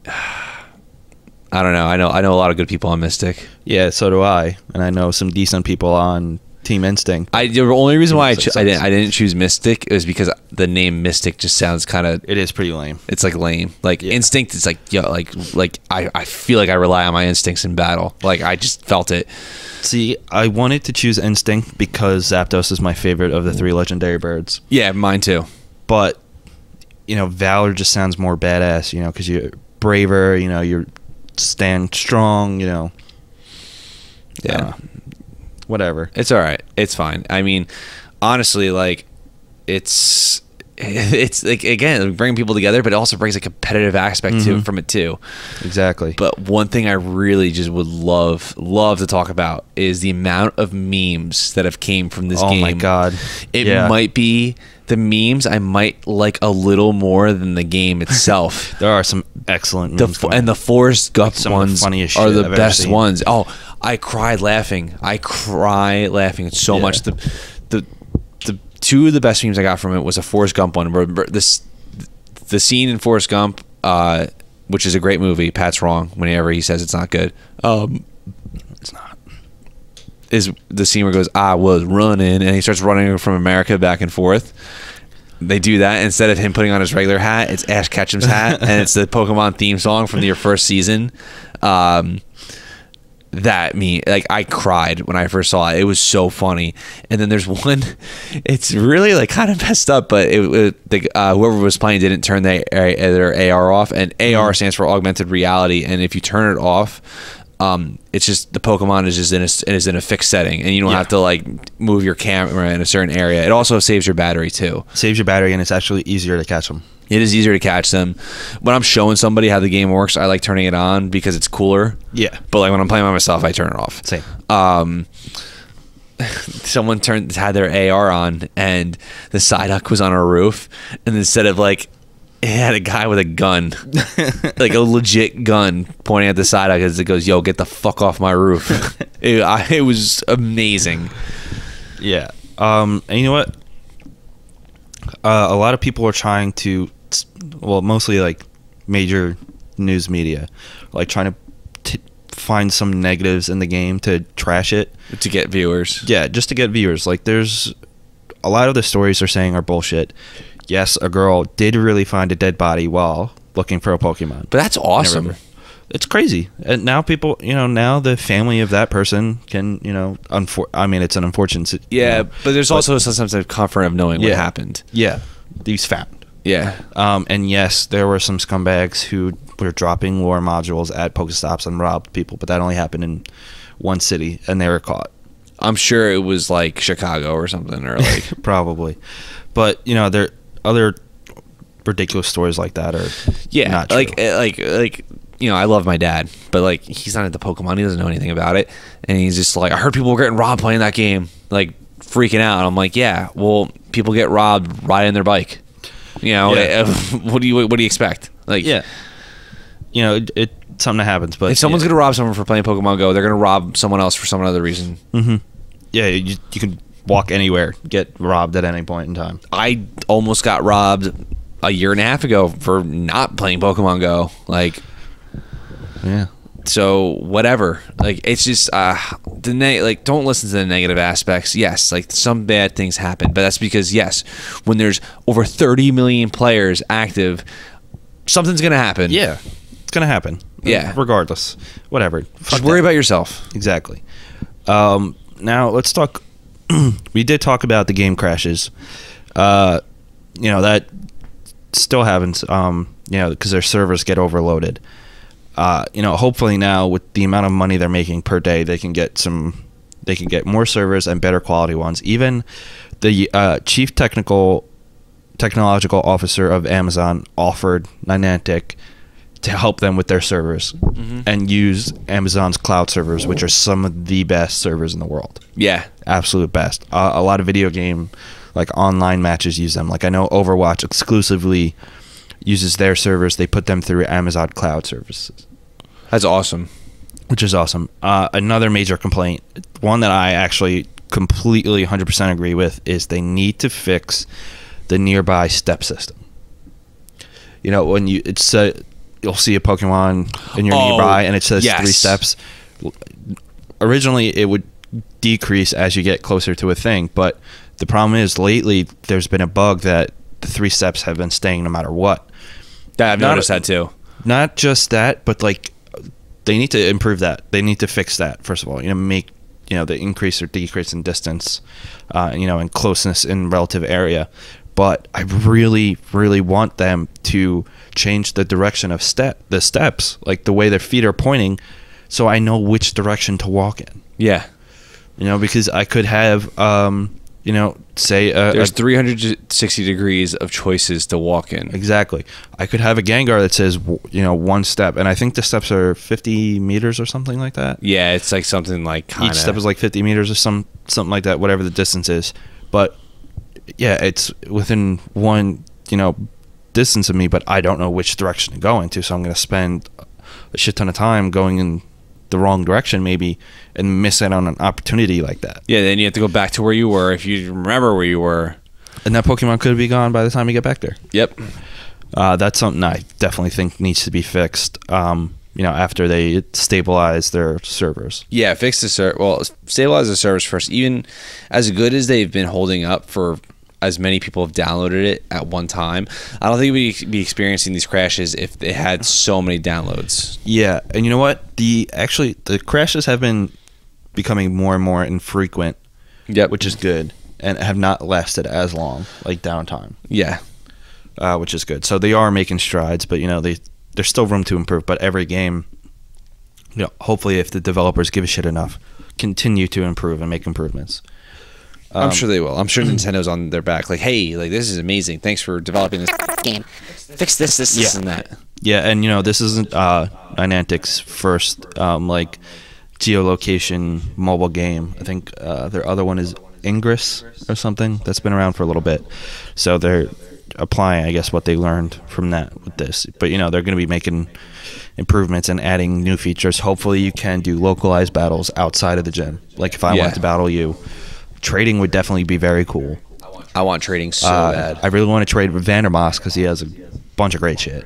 Speaker 2: I don't know. I know I know a lot of good people on Mystic.
Speaker 1: Yeah, so do I, and I know some decent people on Team Instinct.
Speaker 2: I the only reason why I, cho- I didn't. I didn't choose Mystic is because the name Mystic just sounds kind of
Speaker 1: It is pretty lame.
Speaker 2: it's like lame. Like
Speaker 1: Yeah.
Speaker 2: instinct is like yo like like I, I feel like I rely on my instincts in battle. Like I just felt it.
Speaker 1: See, I wanted to choose Instinct because Zapdos is my favorite of the three legendary birds.
Speaker 2: Yeah, mine too.
Speaker 1: But you know, Valor just sounds more badass. You know, because you're braver. You know, you're stand strong. You know,
Speaker 2: Yeah.
Speaker 1: uh, whatever.
Speaker 2: It's all right. It's fine. I mean, honestly, like it's it's like again bringing people together, but it also brings a competitive aspect to
Speaker 1: Mhm.
Speaker 2: from it too.
Speaker 1: Exactly.
Speaker 2: But one thing I really just would love love to talk about is the amount of memes that have came from this
Speaker 1: oh
Speaker 2: game.
Speaker 1: Oh my god,
Speaker 2: It
Speaker 1: Yeah.
Speaker 2: might be the memes I might like a little more than the game itself.
Speaker 1: There are some excellent
Speaker 2: the
Speaker 1: memes
Speaker 2: and the Forrest Gump
Speaker 1: some of the
Speaker 2: ones are the
Speaker 1: I've
Speaker 2: best ones. Oh, I cried laughing. I cry laughing so
Speaker 1: Yeah.
Speaker 2: much. The the the two of the best memes I got from it was a Forrest Gump one. Where where this the scene in Forrest Gump, uh, which is a great movie. Pat's wrong whenever he says it's not good. Um. Is the scene where goes, I was running, and he starts running from America back and forth. They do that instead of him putting on his regular hat, it's Ash Ketchum's hat, and it's the Pokemon theme song from your first season. Um, that me like I cried when I first saw it. It was so funny. And then there's one, it's really like kind of messed up, but it, it the uh, whoever was playing didn't turn their their AR off, and AR stands for augmented reality. And if you turn it off, um, it's just the Pokemon is just in a is in a fixed setting, and you don't
Speaker 1: Yeah.
Speaker 2: have to like move your camera in a certain area. It also saves your battery too.
Speaker 1: Saves your battery, and it's actually easier to catch them.
Speaker 2: It is easier to catch them. When I'm showing somebody how the game works, I like turning it on because it's cooler.
Speaker 1: Yeah.
Speaker 2: But like when I'm playing by myself, I turn it off.
Speaker 1: Same.
Speaker 2: Um, someone turned had their AR on, and the Psyduck was on a roof, and instead of like. It had a guy with a gun, like a legit gun, pointing at the Psyduck as it goes, "Yo, get the fuck off my roof!" it, I, it was amazing.
Speaker 1: Yeah. Um, and you know what? Uh, a lot of people are trying to, well, mostly like major news media, like trying to t- find some negatives in the game to trash it.
Speaker 2: to get viewers.
Speaker 1: Yeah, just to get viewers. Like, there's a lot of the stories they're saying are bullshit. Yes, a girl did really find a dead body while looking for a Pokemon.
Speaker 2: But that's awesome.
Speaker 1: It's crazy. And now people, you know, now the family of that person can, you know, unfor- I mean, it's an unfortunate. si- you
Speaker 2: Yeah,
Speaker 1: know,
Speaker 2: but there's also some sense of comfort of knowing what happened.
Speaker 1: Yeah, these found.
Speaker 2: Yeah,
Speaker 1: Um, and yes, there were some scumbags who were dropping lure modules at Pokestops and robbed people, but that only happened in one city, and they were caught.
Speaker 2: I'm sure it was like Chicago or something, or like
Speaker 1: Probably, but you know, there other ridiculous stories like that are
Speaker 2: yeah,
Speaker 1: not true.
Speaker 2: like uh, like like you know, I love my dad, but like he's not into Pokemon. He doesn't know anything about it, and he's just like, I heard people were getting robbed playing that game, like freaking out. I'm like, yeah, well, people get robbed riding their bike. You know,
Speaker 1: Yeah.
Speaker 2: what do you what do you expect? Like,
Speaker 1: yeah, you know, it, it something that happens, but
Speaker 2: if someone's
Speaker 1: yeah.
Speaker 2: gonna rob someone for playing Pokemon Go, they're gonna rob someone else for some other reason.
Speaker 1: Mhm. yeah, you, you can walk anywhere, get robbed at any point in time.
Speaker 2: I almost got robbed a year and a half ago for not playing Pokemon Go. Like,
Speaker 1: Yeah,
Speaker 2: so whatever. Like, it's just uh, the ne- like. Don't listen to the negative aspects. Yes, like some bad things happen, but that's because yes, when there's over 30 million players active, something's gonna happen.
Speaker 1: yeah, it's gonna happen.
Speaker 2: Yeah.
Speaker 1: regardless, whatever.
Speaker 2: just
Speaker 1: Fuck
Speaker 2: worry
Speaker 1: that.
Speaker 2: about yourself.
Speaker 1: Exactly. Um, now let's talk. we did talk about the game crashes. Uh, you know that still happens. Um, you know because their servers get overloaded. Uh, you know, hopefully now with the amount of money they're making per day, they can get some they can get more servers and better quality ones. Even the uh, chief technical technological officer of Amazon offered Niantic to help them with their servers and use Amazon's cloud servers, which are some of the best servers in the world.
Speaker 2: Yeah.
Speaker 1: Absolute best. Uh, a lot of video game, like online matches, use them. Like I know Overwatch exclusively uses their servers. They put them through Amazon cloud services
Speaker 2: That's awesome.
Speaker 1: which is awesome. Uh, another major complaint, one that I actually completely 100% agree with, is they need to fix the nearby step system. You know, when you it's uh, you'll see a Pokemon in you're
Speaker 2: Oh,
Speaker 1: nearby and it says
Speaker 2: yes.
Speaker 1: three steps. Originally, it would decrease as you get closer to a thing, but the problem is lately there's been a bug that the three steps have been staying no matter what
Speaker 2: That, I've
Speaker 1: Not-
Speaker 2: noticed that too.
Speaker 1: not just that, but like they need to improve that. They need to fix that first of all. You know, make you know the increase or decrease in distance, uh, you know, and closeness in relative area. But I really, really want them to change the direction of step the steps, like the way their feet are pointing, so I know which direction to walk in.
Speaker 2: Yeah.
Speaker 1: You know, because I could have, um, you know, say a,
Speaker 2: There's
Speaker 1: a
Speaker 2: 360 degrees of choices to walk in.
Speaker 1: Exactly. I could have a Gengar that says, you know, one step, and I think the steps are 50 meters or something like that.
Speaker 2: Yeah, it's like something like kind
Speaker 1: Each step is like 50 meters or some something like that, whatever the distance is. But yeah, it's within one, you know, distance of me, but I don't know which direction to go into, so I'm going to spend a shit ton of time going in the wrong direction maybe and miss out on an opportunity like that.
Speaker 2: Yeah, then you have to go back to where you were if you remember where you were.
Speaker 1: And that Pokemon could be gone by the time you get back there.
Speaker 2: Yep.
Speaker 1: Uh, that's something I definitely think needs to be fixed. Um, you know, after they stabilize their servers.
Speaker 2: Yeah, fix the ser Well, stabilize the servers first. Even as good as they've been holding up for as many people have downloaded it at one time, I don't think we'd be experiencing these crashes if they had so many downloads.
Speaker 1: Yeah, and you know what? The actually the crashes have been becoming more and more infrequent,
Speaker 2: Yep.
Speaker 1: which is good, and have not lasted as long, like downtime,
Speaker 2: yeah.
Speaker 1: uh, which is good. So they are making strides, but you know they there's still room to improve. But every game, you know, hopefully if the developers give a shit enough, continue to improve and make improvements.
Speaker 2: I'm
Speaker 1: Um,
Speaker 2: sure they will. I'm sure Nintendo's on their back. Like, hey, like this is amazing. Thanks for developing this
Speaker 3: game. Fix this, this, this,
Speaker 2: this and that.
Speaker 1: Yeah, and you know this isn't uh, Niantic's first um, like geolocation mobile game. I think uh, their other one is Ingress or something that's been around for a little bit. So they're applying, I guess, what they learned from that with this. But you know they're going to be making improvements and adding new features. Hopefully, you can do localized battles outside of the gym. Like if I
Speaker 2: Yeah.
Speaker 1: wanted to battle you, trading would definitely be very cool.
Speaker 2: I want trading so
Speaker 1: Uh,
Speaker 2: bad.
Speaker 1: I really want to trade with Vandermoss because he has a bunch of great shit.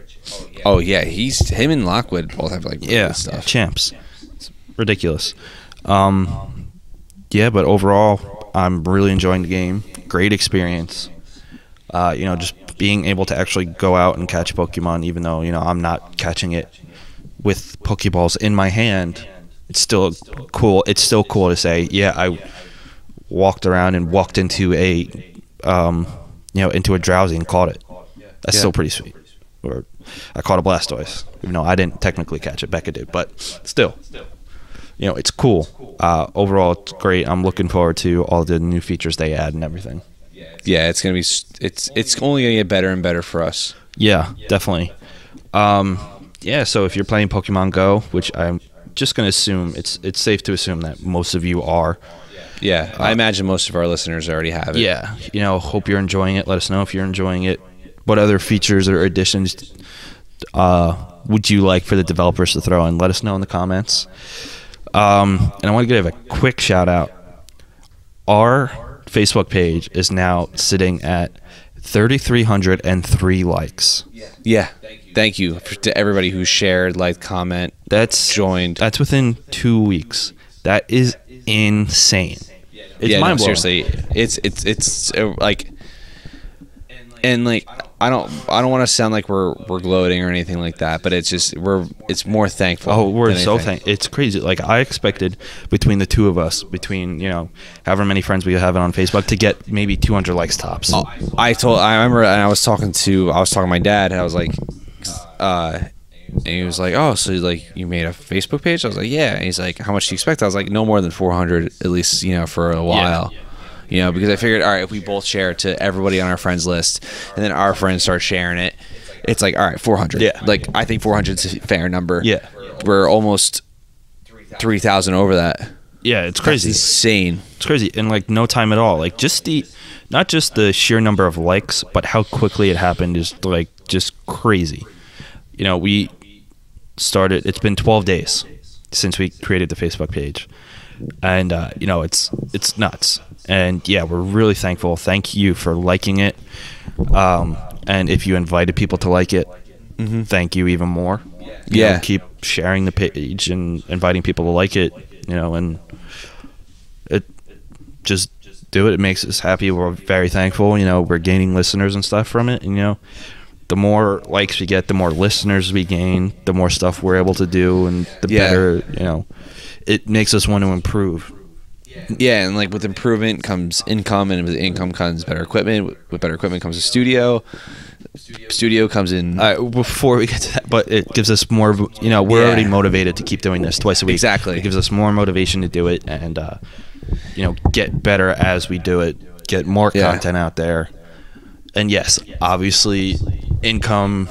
Speaker 2: oh yeah, he's him and Lockwood both have like really
Speaker 1: yeah,
Speaker 2: stuff.
Speaker 1: champs. It's ridiculous. Um, yeah, but overall, I'm really enjoying the game. Great experience. Uh, you know, just being able to actually go out and catch Pokemon, even though you know I'm not catching it with Pokeballs in my hand. It's still cool. It's still cool to say, yeah, I walked around and walked into a, um, you know, into a Drowzee and caught it. That's
Speaker 2: Yeah.
Speaker 1: still pretty sweet. Or I caught a Blastoise, even though I didn't technically catch it. Becca did, but still, you know, it's cool. Uh, overall, it's great. I'm looking forward to all the new features they add and everything.
Speaker 2: Yeah, it's gonna be. It's it's only gonna get better and better for us.
Speaker 1: Yeah, definitely. Um, yeah, so if you're playing Pokemon Go, which I'm just going to assume it's it's safe to assume that most of you are.
Speaker 2: Yeah, I imagine most of our listeners already have it.
Speaker 1: Yeah, you know, hope you're enjoying it. Let us know if you're enjoying it. What other features or additions uh, would you like for the developers to throw in? Let us know in the comments. Um, and I want to give a quick shout out. Our Facebook page is now sitting at 3,303 likes.
Speaker 2: Yeah. Thank you to everybody who shared, liked, comment,
Speaker 1: That's
Speaker 2: joined.
Speaker 1: That's within two weeks. That is insane. It's
Speaker 2: yeah, no,
Speaker 1: mind blowing.
Speaker 2: seriously, it's it's it's uh, like, and like I don't I don't want to sound like we're we're gloating or anything like that, but it's just we're it's more thankful.
Speaker 1: Oh, we're so thankful. It's crazy. Like I expected between the two of us, between you know, however many friends we have on Facebook, to get maybe 200 likes tops.
Speaker 2: Oh, I told I remember and I was talking to I was talking to my dad and I was like uh and he was like, "Oh, so like you made a Facebook page?" I was like, "Yeah." And he's like, "How much do you expect?" I was like, "No more than 400, at least, you know, for a while." You know, because I figured, all right, if we both share it to everybody on our friends list, and then our friends start sharing it, it's like, all right, 400.
Speaker 1: Yeah.
Speaker 2: Like I think 400 is a fair number.
Speaker 1: Yeah.
Speaker 2: We're almost 3,000 over that.
Speaker 1: Yeah, it's
Speaker 2: That's
Speaker 1: crazy.
Speaker 2: insane.
Speaker 1: It's crazy in like no time at all. Like just the, not just the sheer number of likes, but how quickly it happened is like just crazy. You know, we started. It's been 12 days since we created the Facebook page, and uh, you know it's it's nuts. And yeah, we're really thankful. Thank you for liking it. Um, and if you invited people to like it, thank you even more. You know,
Speaker 2: Yeah.
Speaker 1: keep sharing the page and inviting people to like it. You know, and it just do it. It makes us happy. We're very thankful. You know, we're gaining listeners and stuff from it. And, you know, the more likes we get, the more listeners we gain, the more stuff we're able to do, and the
Speaker 2: Yeah.
Speaker 1: better. You know, it makes us want to improve.
Speaker 2: Yeah, and like with improvement comes income, and with income comes better equipment. With better equipment comes a studio. Studio comes in.
Speaker 1: Before we get to that, but it gives us more. You know, we're
Speaker 2: Yeah.
Speaker 1: already motivated to keep doing this twice a week.
Speaker 2: Exactly.
Speaker 1: It gives us more motivation to do it, and uh, you know, get better as we do it. Get more
Speaker 2: Yeah.
Speaker 1: content out there, and yes, obviously, income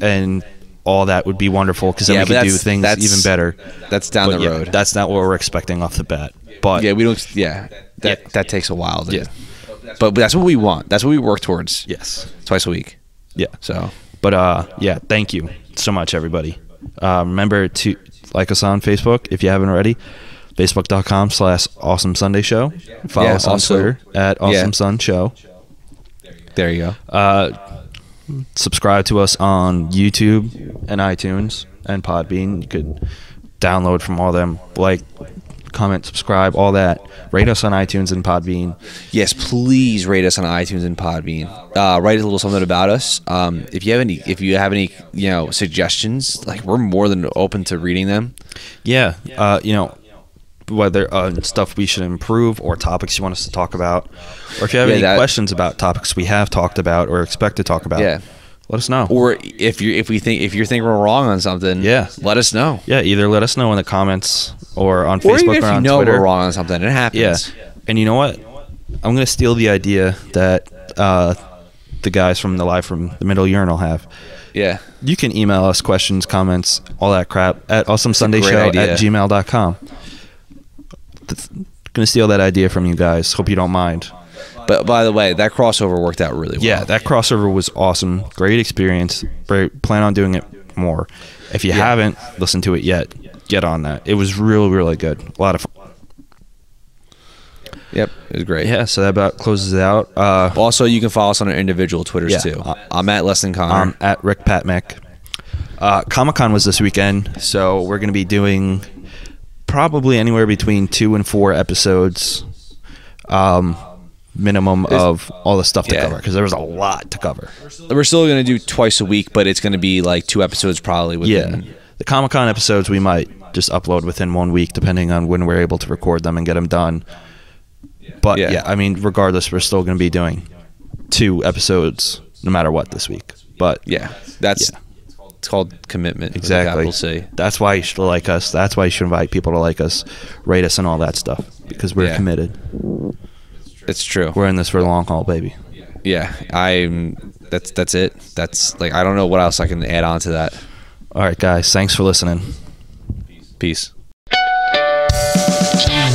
Speaker 1: and all that would be wonderful because then
Speaker 2: Yeah,
Speaker 1: we could do things
Speaker 2: that's-
Speaker 1: even better.
Speaker 2: that's down
Speaker 1: But
Speaker 2: the
Speaker 1: yeah,
Speaker 2: road.
Speaker 1: That's not what we're expecting off the bat. But
Speaker 2: yeah, we don't. Yeah, that
Speaker 1: Yeah.
Speaker 2: that takes a while. To,
Speaker 1: Yeah.
Speaker 2: but, but that's what we want. That's what we work towards.
Speaker 1: yes,
Speaker 2: twice a week.
Speaker 1: yeah.
Speaker 2: So
Speaker 1: But uh, yeah, thank you so much, everybody. Uh, remember to like us on Facebook if you haven't already. Facebook.com slash Awesome Sunday Show. Follow us on
Speaker 2: also-
Speaker 1: Twitter at. Awesome Sun Show.
Speaker 2: There you go.
Speaker 1: Uh, subscribe to us on YouTube and iTunes and Podbean. You could download from all them. Like, comment, subscribe, all that. Rate us on iTunes and Podbean.
Speaker 2: Yes, please rate us on iTunes and Podbean. Uh, write a little something about us. Um, if you have any, if you have any, you know, suggestions, like we're more than open to reading them.
Speaker 1: Yeah, uh, you know, whether uh, stuff we should improve or topics you want us to talk about, or if you have
Speaker 2: Yeah,
Speaker 1: any
Speaker 2: that-
Speaker 1: questions about topics we have talked about or expect to talk about,
Speaker 2: Yeah.
Speaker 1: let us know.
Speaker 2: Or if you if we think if you think we're wrong on something,
Speaker 1: Yeah.
Speaker 2: let us know.
Speaker 1: yeah, either let us know in the comments or on
Speaker 2: Or
Speaker 1: Facebook
Speaker 2: even
Speaker 1: or on
Speaker 2: know
Speaker 1: Twitter.
Speaker 2: we're wrong on something, it happens.
Speaker 1: Yeah, and you know what? I'm gonna steal the idea that uh, the guys from the live from the middle urinal have.
Speaker 2: Yeah.
Speaker 1: You can email us questions, comments, all that crap at awesomesundayshow at gmail.com. Gonna steal that idea from you guys. Hope you don't mind.
Speaker 2: But by the way, that crossover worked out really well.
Speaker 1: Yeah, that crossover was awesome. Great experience. Plan on doing it more. If you haven't listened to it yet, get on that. It was really, really good. A lot of fun.
Speaker 2: Yep. It was great.
Speaker 1: Yeah, so that about closes it out. Uh,
Speaker 2: Also, you can follow us on our individual Twitters
Speaker 1: Yeah.
Speaker 2: too. I'm at less than Connor.
Speaker 1: um, at Rick Patmek. Uh, Comic Con was this weekend, so we're going to be doing probably anywhere between two and four episodes, um, minimum of all the stuff to
Speaker 2: Yeah.
Speaker 1: cover because there was a lot to cover.
Speaker 2: We're still gonna do twice a week, but it's gonna be like two episodes probably.
Speaker 1: Yeah, the Comic Con episodes we might just upload within one week, depending on when we're able to record them and get them done. But
Speaker 2: Yeah.
Speaker 1: yeah, I mean, regardless, we're still going to be doing two episodes no matter what this week. But
Speaker 2: yeah. That's
Speaker 1: Yeah.
Speaker 2: It's called commitment.
Speaker 1: Exactly.
Speaker 2: C.
Speaker 1: That's why you should like us. That's why you should invite people to like us, rate us, and all that stuff because we're
Speaker 2: Yeah.
Speaker 1: committed.
Speaker 2: It's true.
Speaker 1: We're in this for the long haul, baby.
Speaker 2: Yeah. I'm. That's that's it. That's like I don't know what else I can add on to that.
Speaker 1: All right, guys. Thanks for listening.
Speaker 2: Peace.
Speaker 3: Thank